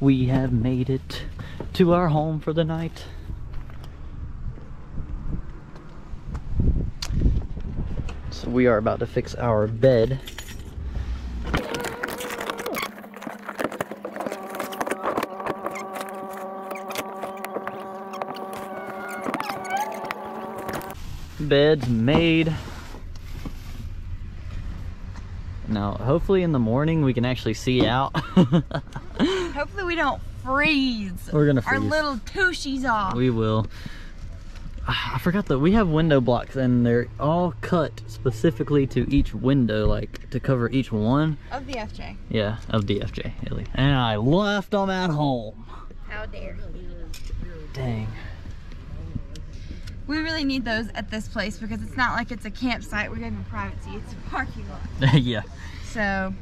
we have made it to our home for the night. So we are about to fix our bed. Bed's made. Now, hopefully in the morning we can actually see out. We don't freeze. We're gonna Our little tushies off. We will. Ah, I forgot that we have window blocks and they're all cut specifically to each window, like to cover each one. of the FJ. Yeah, of DFJ, Illy. And I left them at home. How dare Dang. We really need those at this place because it's not like it's a campsite. We're giving privacy. It's a parking lot. yeah. So.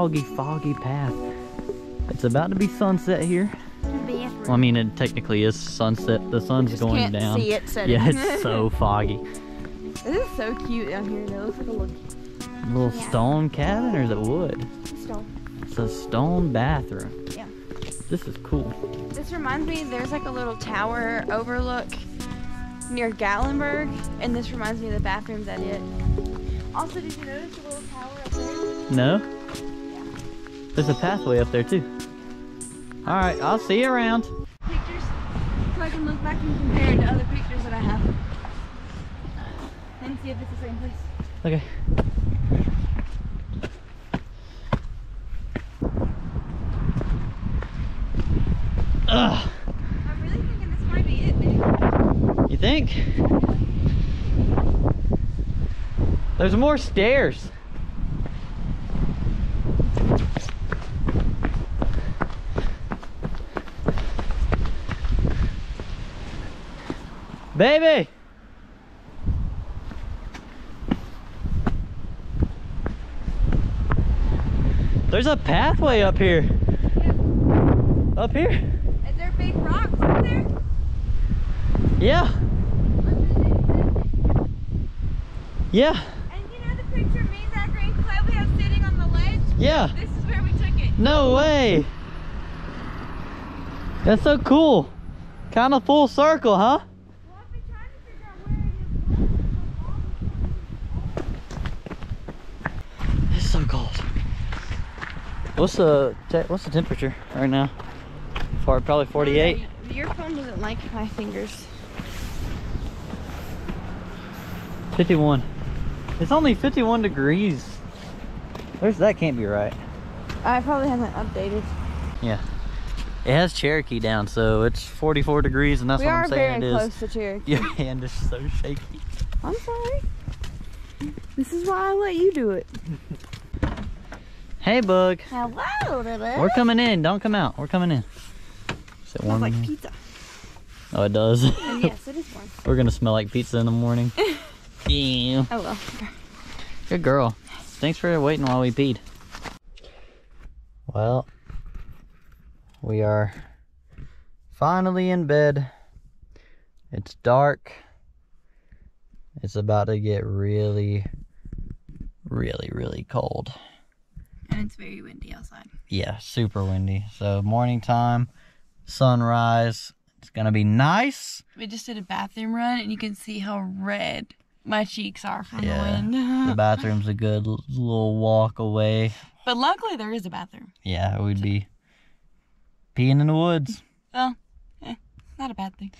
Foggy, foggy path. It's about to be sunset here. Well, I mean, it technically is sunset. The sun's going down. it. Yeah, it's so foggy. This is so cute down here. It looks like a little little stone cabin or is it wood? stone. It's a stone bathroom. Yeah. This is cool. This reminds me, there's like a little tower overlook near Gatlinburg, and this reminds me of the bathrooms at it. Also, did you notice the little tower up there? No? There's a pathway up there too. All right, I'll see you around. Pictures, so I can look back and compare it to other pictures that I have. And see if it's the same place. Okay. Ugh, I'm really thinking this might be it, you think? There's more stairs. Baby! There's a pathway up here. Up here? Is there big rocks up there? Yeah. Yeah. And you know the picture of me and Zachary and Chloe we have sitting on the ledge? Yeah. This is where we took it. No way. That's so cool. Kind of full circle, huh? Well, I've been trying to figure out where it is. It's so cold. What's the te- what's the temperature right now? For probably uh, 48. Your phone doesn't like my fingers. 51. It's only 51 degrees. There's that can't be right. I probably haven't updated. Yeah. It has Cherokee down, so it's 44 degrees, and that's we what I'm saying We are very close to Cherokee. Your hand is so shaky. I'm sorry. This is why I let you do it. Hey, Bug. Hello, little. We're coming in. Don't come out. We're coming in. Is it warm like pizza. Oh, it does. And oh, yes, it is warm. We're gonna smell like pizza in the morning. yeah. Oh well. Good girl. Thanks for waiting while we peed. Well, we are finally in bed. It's dark. It's about to get really, really, really cold. And it's very windy outside. Yeah, super windy. So morning time, sunrise. It's gonna be nice. We just did a bathroom run, and you can see how red my cheeks are from Yeah. the wind. The bathroom's a good l- little walk away. but luckily, there is a bathroom. Yeah, we'd be peeing in the woods. Well, eh, not a bad thing.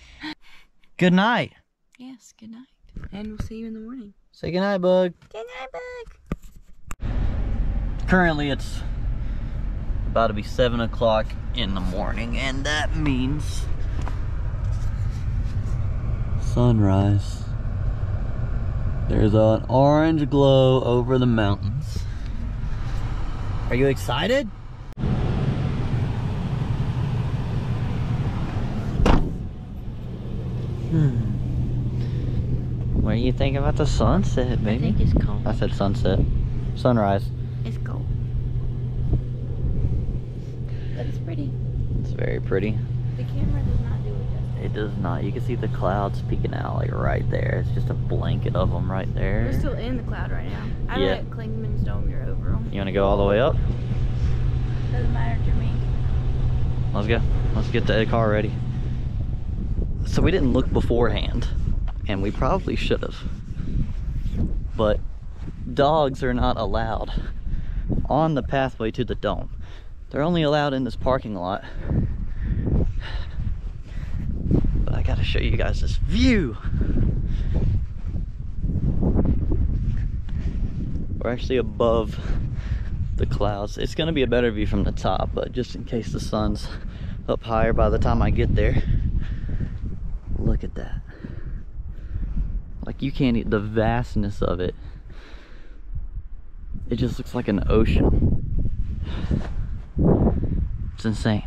Good night. Yes. Good night. And we'll see you in the morning. Say good night, Bug. Good night, Bug currently it's about to be seven o'clock in the morning and that means sunrise. There's an orange glow over the mountains. Are you excited? Hmm. what do you think about the sunset baby? I think it's cold i said sunset. Sunrise. Very pretty. The camera does not do it. It does not. You can see the clouds peeking out like right there. It's just a blanket of them right there. We're still in the cloud right now. I Yeah. let Clingmans Dome you're over them. You want to go all the way up? Doesn't matter to me. Let's go. Let's get the car ready. So we didn't look beforehand, and we probably should have. But dogs are not allowed on the pathway to the dome. They're only allowed in this parking lot. But I gotta show you guys this view. We're actually above the clouds. It's gonna be a better view from the top, but just in case the sun's up higher by the time I get there. Look at that. Like you can't, e- the vastness of it. It just looks like an ocean. It's insane.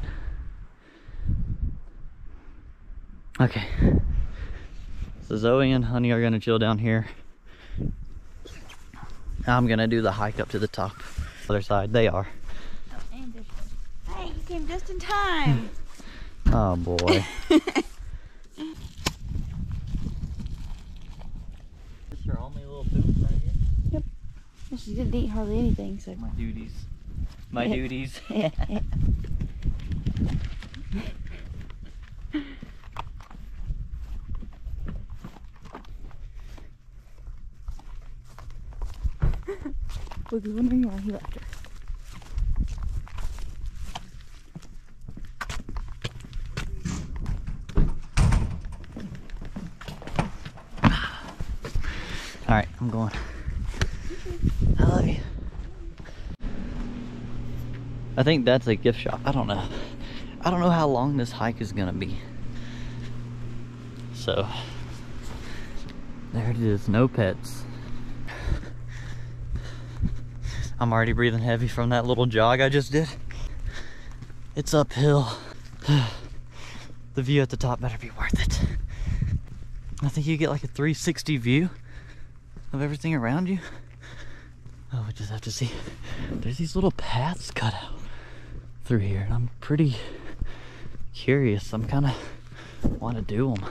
Okay. So Zoe and Honey are gonna chill down here. I'm gonna do the hike up to the top. Other side, they are. Oh, and. Hey, you came just in time. Oh boy. This your only little poop right here? well, she didn't eat hardly anything, so. My duties. My Yeah. duties. Was wondering why he left her. All right, I'm going. I love you. I think that's a gift shop. I don't know. I don't know how long this hike is gonna be. So, there it is. No pets. I'm already breathing heavy from that little jog I just did. It's uphill. The view at the top better be worth it. I think you get like a 360 view of everything around you. Oh, we just have to see. There's these little paths cut out through here, and I'm pretty curious. I'm kind of want to do them.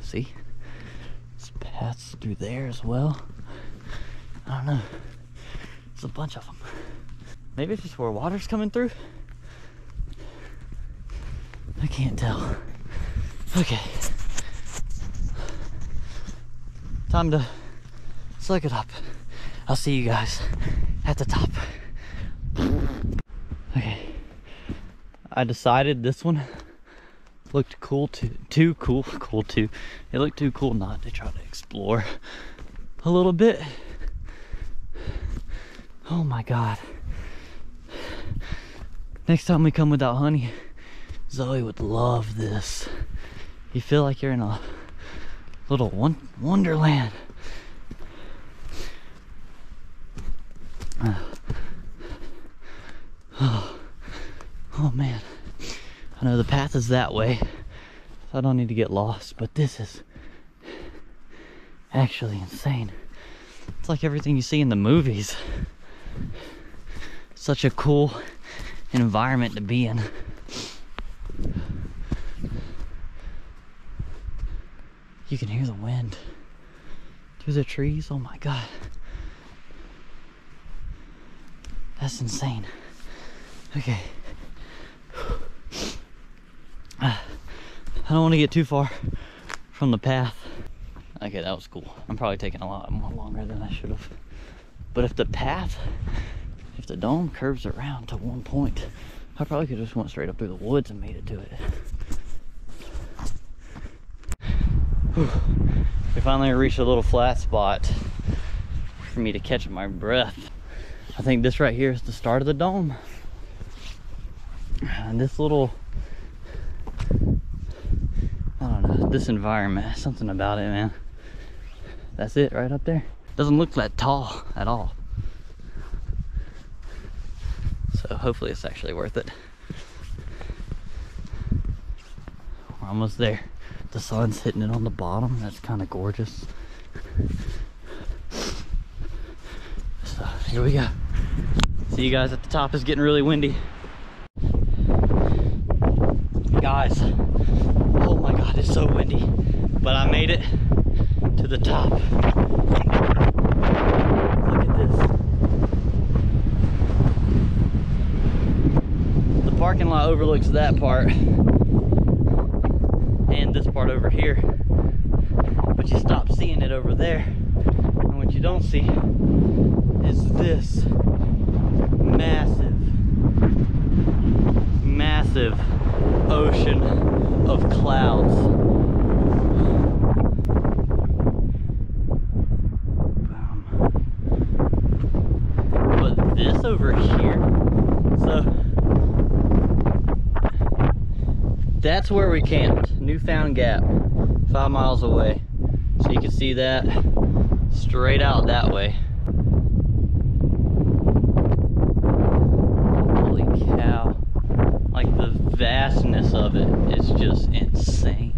See, there's paths through there as well. I don't know. A bunch of them. Maybe it's just where water's coming through. I can't tell. Okay. Time to suck it up. I'll see you guys at the top. Okay. I decided this one looked cool too. Too cool. Cool too. It looked too cool not to try to explore a little bit. Oh my god. Next time we come without honey, Zoe would love this. You feel like you're in a little won- wonderland. Oh. oh man. I know the path is that way. So I don't need to get lost, but this is actually insane. It's like everything you see in the movies. Such a cool environment to be in. You can hear the wind through the trees. Oh my god. That's insane. Okay. Ah, I don't want to get too far from the path. Okay, that was cool. I'm probably taking a lot more longer than I should have. But if the path, if the dome curves around to one point, I probably could just went straight up through the woods and made it to it. Whew. We finally reached a little flat spot for me to catch my breath. I think this right here is the start of the dome. And this little, I don't know, this environment, something about it, man. That's it right up there. Doesn't look that tall at all. So hopefully it's actually worth it. We're almost there. the sun's hitting it on the bottom. That's kind of gorgeous. So here we go. See you guys at the top. It's getting really windy. Guys, oh my God, it's so windy. But I made it to the top. Look at this. The parking lot overlooks that part and this part over here. But you stop seeing it over there. And what you don't see is this massive, massive ocean of clouds. Boom. But this over here, so where we camped, Newfound Gap, five miles away. So you can see that straight out that way. Holy cow. Like the vastness of it is just insane.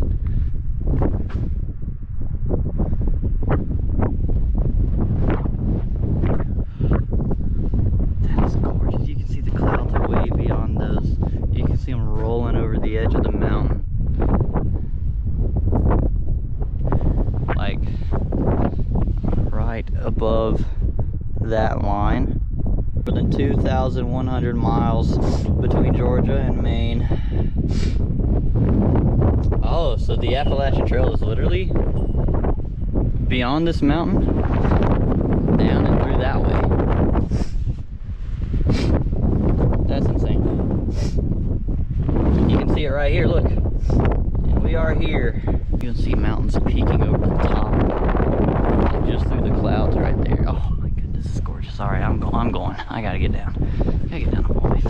That is gorgeous. You can see the clouds are way beyond those. You can see them rolling over the edge of the mountain. Like right above that line. More than 2,100 miles between Georgia and Maine. Oh, so the Appalachian Trail is literally beyond this mountain, down and through that way. That's insane. You can see it right here, look. And we are here. You can see mountains peeking over the top. And just through the clouds right there. Oh my goodness, this is gorgeous. All right, I'm going. I'm going. I gotta get down. Gotta get down to wife.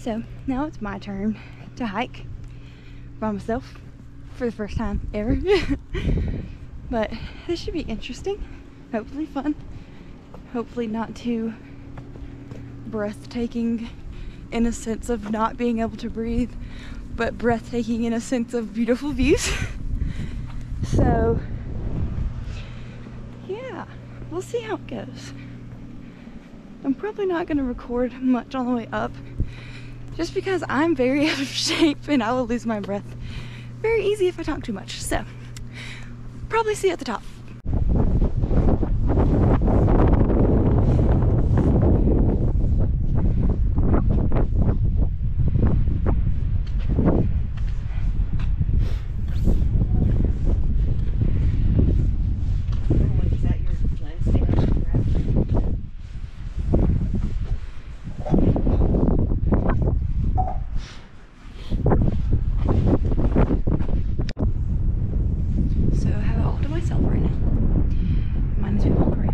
So now it's my turn to hike by myself for the first time ever. but this should be interesting. Hopefully fun. Hopefully not too breathtaking in a sense of not being able to breathe, but breathtaking in a sense of beautiful views. so yeah, we'll see how it goes. I'm probably not going to record much on the way up just because I'm very out of shape and I will lose my breath very easy if I talk too much. So, probably see you at the top. Is that your lens stand on your grab? So I have it all to myself right now. Minus people on Korea.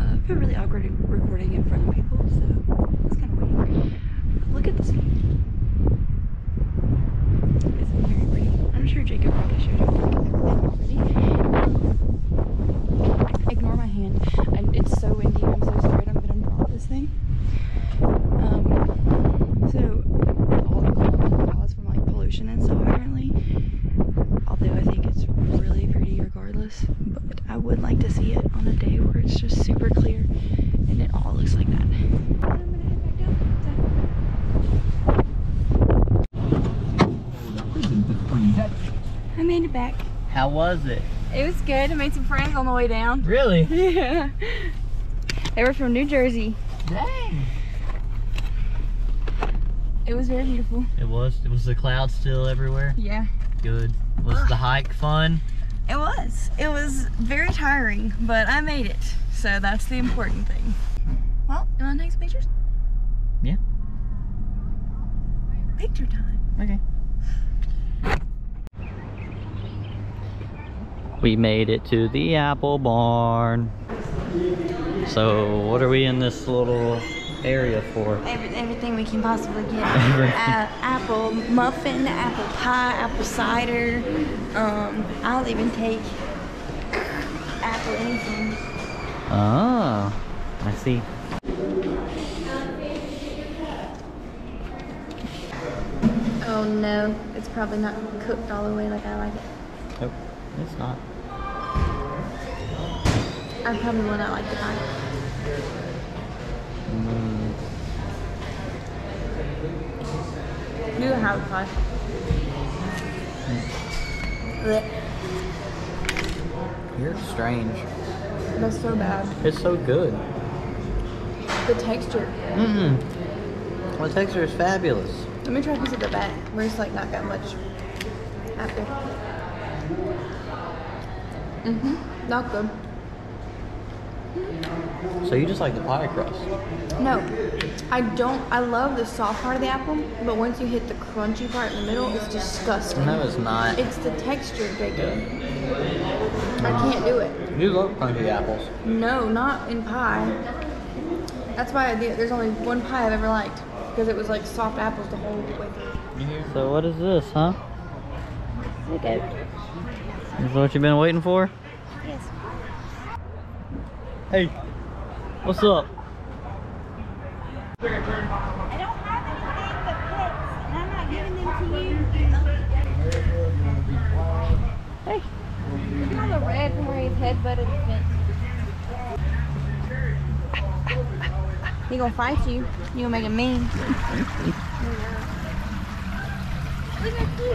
Uh, I feel really awkward recording in front of people, so it's kind of weird. But look at this view. It's very pretty. I'm sure Jacob probably showed you everything already. Ignore my hand. I, it's so windy. I'm so scared I'm gonna drop this thing. Um, so all the clouds are caused from like pollution and stuff apparently although I think it's really pretty regardless. But I would like to see it on a day where it's just super clear and it all looks like that. I'm gonna head back down. So. I made it back. How was it? It was good. I made some friends on the way down. Really? Yeah. They were from New Jersey. Dang. It was very beautiful. It was. It was the clouds still everywhere. Yeah. Good. Was the hike fun? It was. It was very tiring, but I made it. So that's the important thing. Well, you want to take some pictures? Yeah. Picture time. Okay. We made it to the apple barn. So, what are we in this little area for? Every, everything we can possibly get. Uh, apple muffin, apple pie, apple cider. Um, I'll even take apple anything. Oh, I see. Oh no, it's probably not cooked all the way like I like it. Nope, it's not. I probably will not like the pie. Mm, Do have pie. You're strange. That's so bad. It's so good. The texture. Mm-mm. The texture is fabulous. Let me try a piece of the back where it's like not got much after. Mm-hmm. Not good. So you just like the pie crust? No, I don't. I love the soft part of the apple, but once you hit the crunchy part in the middle, it's disgusting. No, it's not. It's the texture, Jacob. I can't do it. You love crunchy apples. No, not in pie. That's why I there's only one pie I've ever liked because it was like soft apples the whole way through. So what is this, huh? Okay. Is this what you've been waiting for? Yes. Hey, what's up? I don't have anything but pets, and I'm not giving them to you. Hey. Look at all the red from where his head butted the fence. He gonna fight you. You gonna make him mean. Look at you.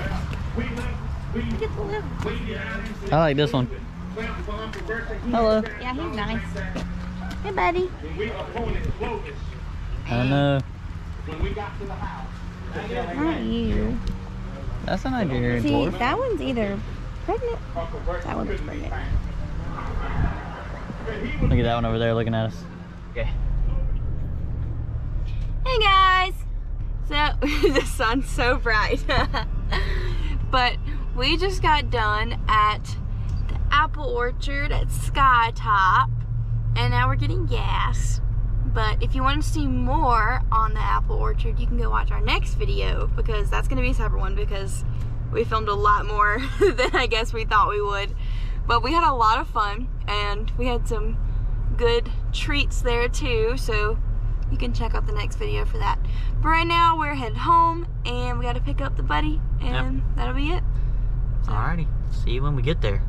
Look at the little. I like this one. Hello. Yeah, he's nice. Hey, buddy. I know. Not you. That's a Nigerian See, dwarf. that one's either pregnant. That one's pregnant. Look at that one over there looking at us. Okay. Hey guys! So, the sun's so bright. but we just got done at the apple orchard at Skytop. And now we're getting gas. But if you want to see more on the apple orchard, you can go watch our next video because that's going to be a separate one because we filmed a lot more than I guess we thought we would. But we had a lot of fun and we had some good treats there too. So you can check out the next video for that. But right now we're headed home and we got to pick up the buddy and that'll be it. Alrighty. See you when we get there.